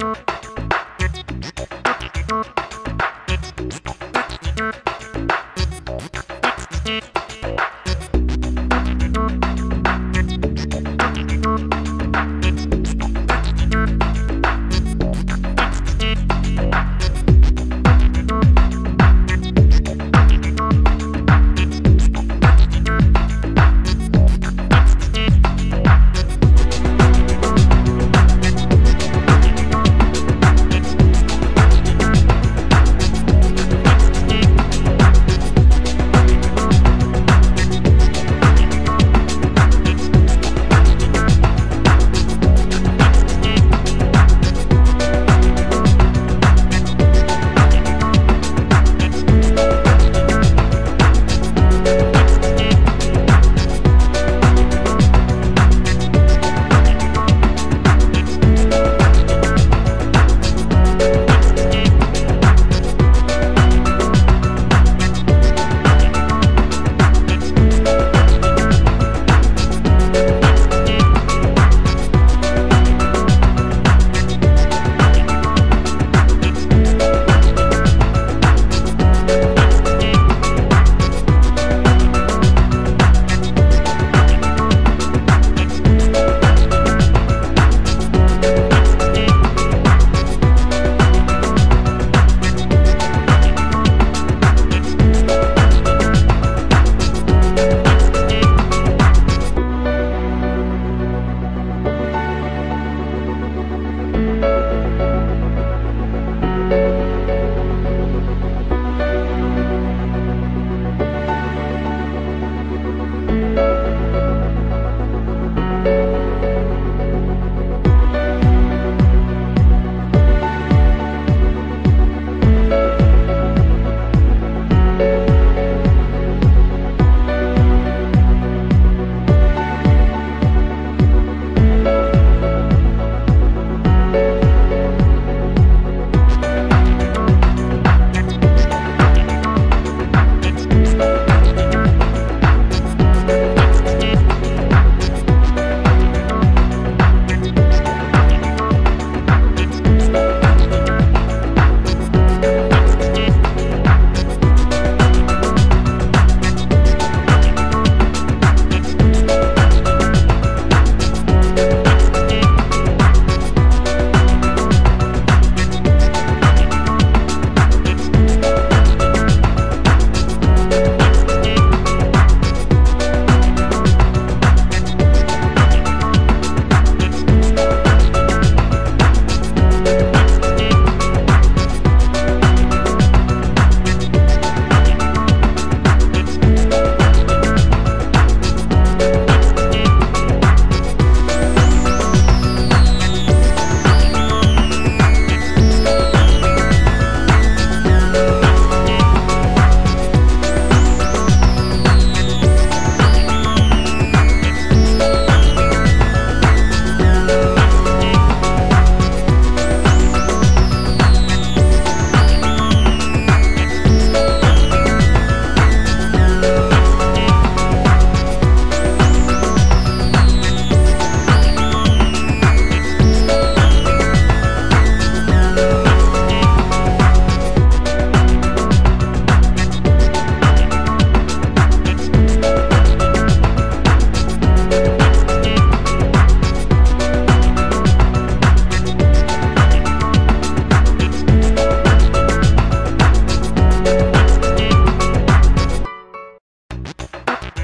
Bye.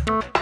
Thank